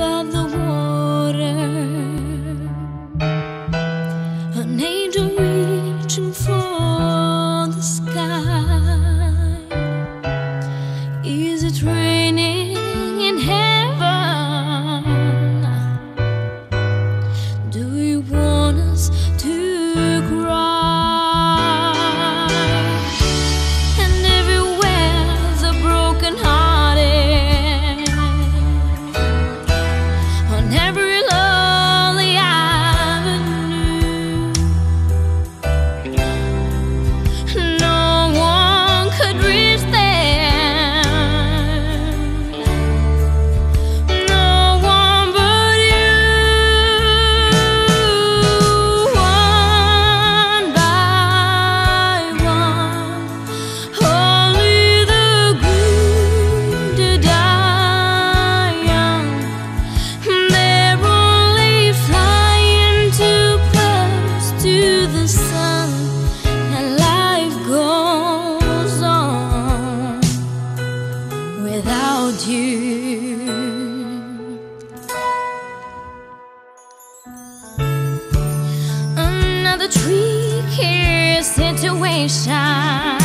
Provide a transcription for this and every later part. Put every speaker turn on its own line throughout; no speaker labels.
above the water. Name You. Another tricky situation.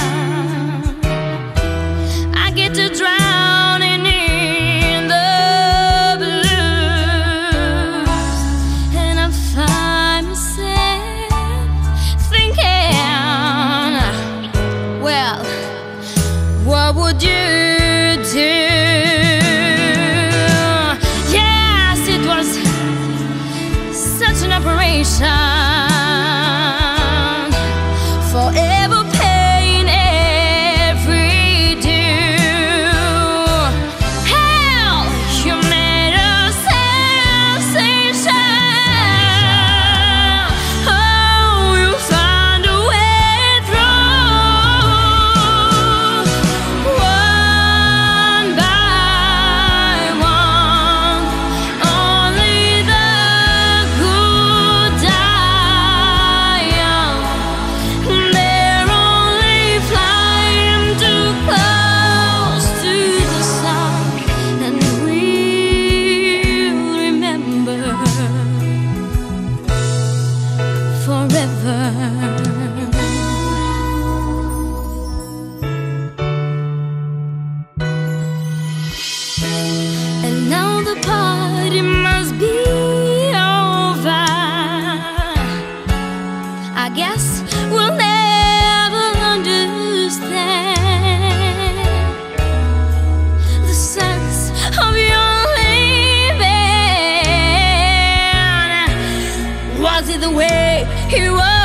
He was.